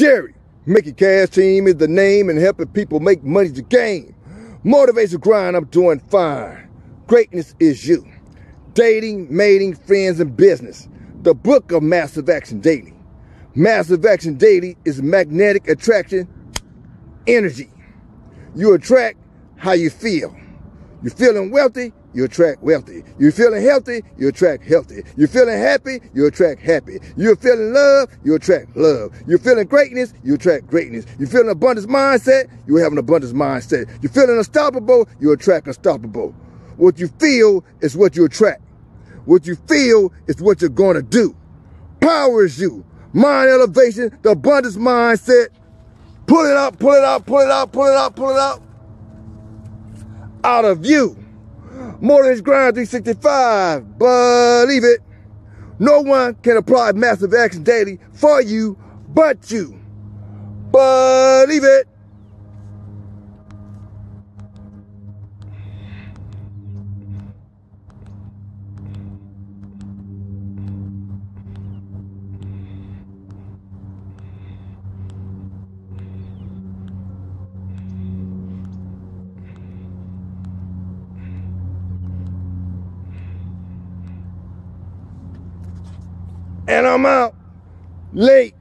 Gerry, Mickey Cash Team is the name and helping people make money's the game. Motivation grind, I'm doing fine. Greatness is you. Dating, mating, friends, and business. The book of Massive Action Daily. Massive Action Daily is magnetic attraction energy. You attract how you feel. You're feeling wealthy, you attract wealthy. You're feeling healthy, you attract healthy. You're feeling happy, you attract happy. You're feeling love, you attract love. You're feeling greatness, you attract greatness. You're feeling abundance mindset, you have an abundance mindset. You're feeling unstoppable, you attract unstoppable. What you feel is what you attract. What you feel is what you're going to do. Power is you. Mind elevation, the abundance mindset. Pull it up, pull it up, pull it up, pull it up, pull it up. Out of you. More than grind 365. Believe it. No one can apply massive action daily for you but you. Believe it. And I'm out late.